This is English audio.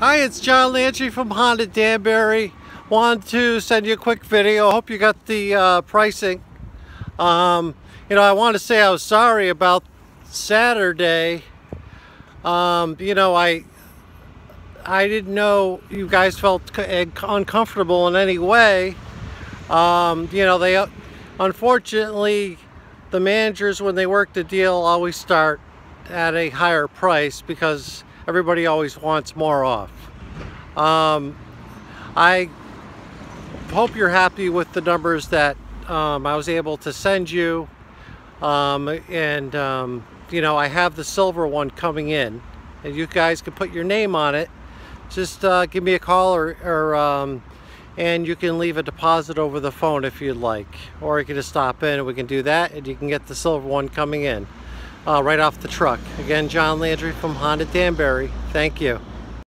Hi, it's John Landry from Honda Danbury. Wanted to send you a quick video. Hope you got the uh, pricing. Um, you know, I want to say I was sorry about Saturday. Um, you know, I I didn't know you guys felt uncomfortable in any way. Um, you know, they unfortunately the managers when they work the deal always start at a higher price because everybody always wants more off. Um, I hope you're happy with the numbers that um, I was able to send you. Um, and, um, you know, I have the silver one coming in. And you guys can put your name on it. Just uh, give me a call or, or um, and you can leave a deposit over the phone if you'd like. Or you can just stop in and we can do that and you can get the silver one coming in uh, right off the truck. Again, John Landry from Honda Danbury. Thank you.